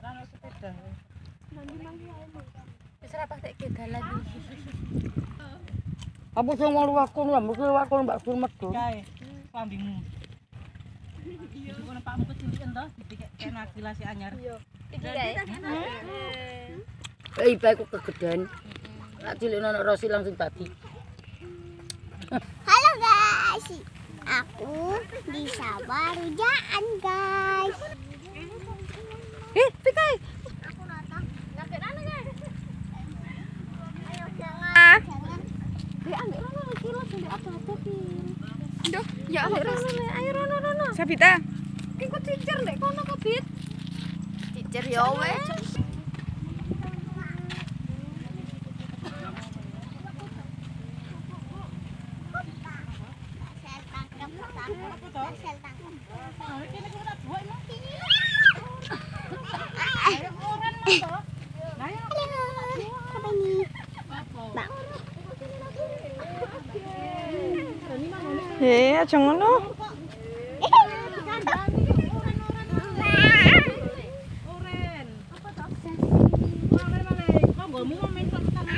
Rano sepeda. Wis ke dalan Apa sing mau luwakku lho, mesti luwakku mbak sur medhun. Kae klambimu. Jadi kono pakmu kecilikan toh, dipikir kena gelas si anyar. Iki kae. Eh, ibae kok kegedean. Nak cilik anak Rosi langsung tadi. Halo guys, aku di sawah rujaan guys. Eh, pikai. Aku nonton. Nakit ano? Ayo jangan. Ambil rono. Duh, ya ambil rono. Ayo rono rono. Sabita. Iku cicer kono kok, Bit. Cicer ya wes. Tangkap. Saya tangkap. Halo, apa ini? Bang. Eh, aja ngono.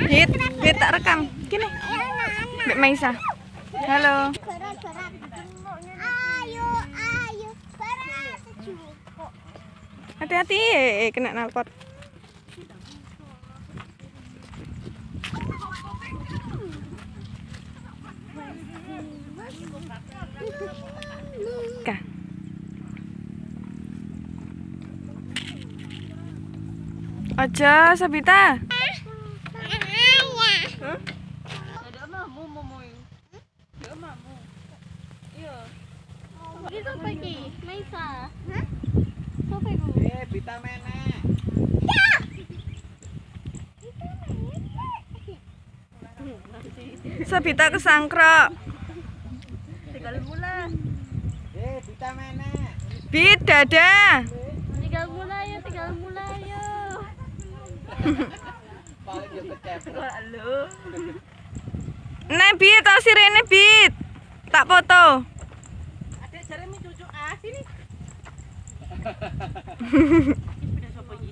Hit, hit tak rekam. Gini. Mbak Maisa. Halo. Hati-hati eh, kena nalpot. Aja Sabita. Ada mamu. Sabita kesangkrok. Tinggal mula. Eh, bita menek. Bit dadah. Tinggal mula ya, tinggal mula ya. Paling yo kecepet. Halo. Nek bit tau sirene bit. Tak foto. Adek jare mi cucuk ah sini. Pindah sapa iki?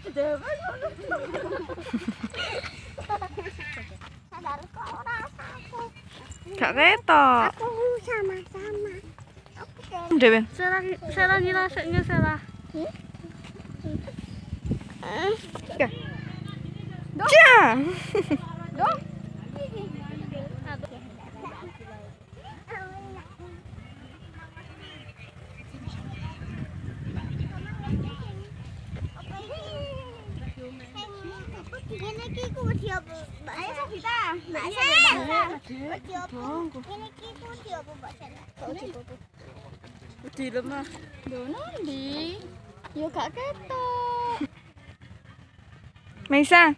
Kita. Tujuh guru mana di sini bukan? Aja ngono merenge. Sadar kok rasaku. Gak ketok. Aku sama-sama. Aku kayak Dewe. Serah serah ngilaseknya serah. Ja. Ini ki ku diopo? Ayo Sabita. Mbak Sel. Kok diopo? Ini ki ku diopo Mbak Sel? Kok diopo? Di lemah. Dono ndi? Yo gak ketok. Maisa.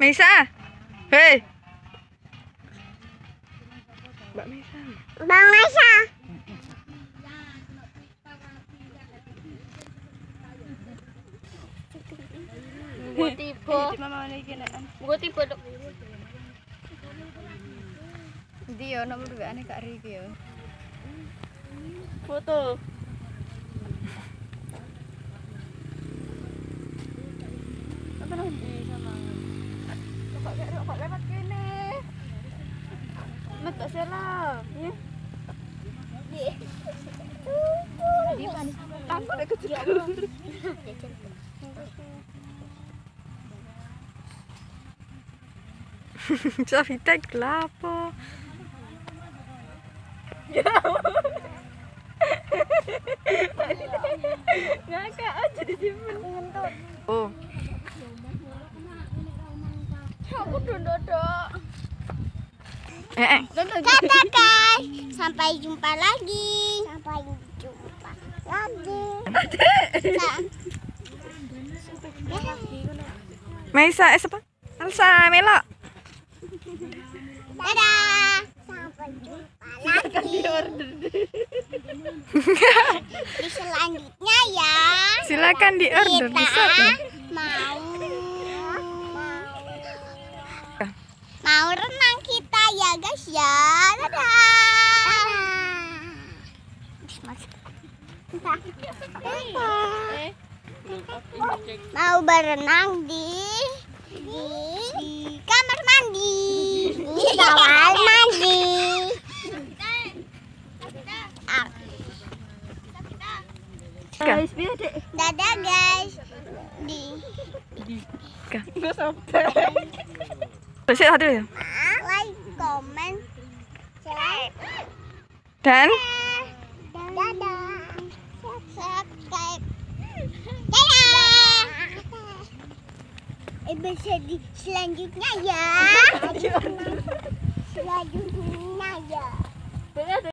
Maisa. Hei. Mbak tipe. Gua tipe dok. Dia nomor dua aneh kak Riki ya. Foto. Apa nanti sama? Kok kayak kok kayak lewat kene? Mentok selah. Ya. Di. Aku lagi kecil. Kecil. Sabita kelapo. Ngakak aja disimpan. Oh. Aku dodok. Eh, eh. Kata guys, sampai jumpa lagi. Sampai jumpa lagi. Sa- Maisa, eh siapa? Elsa, Mela. Dadah. Sampai jumpa lagi. Di selanjutnya ya. Silakan di order Kita bisa mau mau renang kita ya guys ya. Dadah. Mau berenang di di, di kamar mandi. Di kamar mandi. Ah. Guys, biar dek. Dadah guys. Di Bersih satu ya. like, comment, share, Dan dadah, subscribe, dadah. Episode selanjutnya ya. Selanjutnya ya.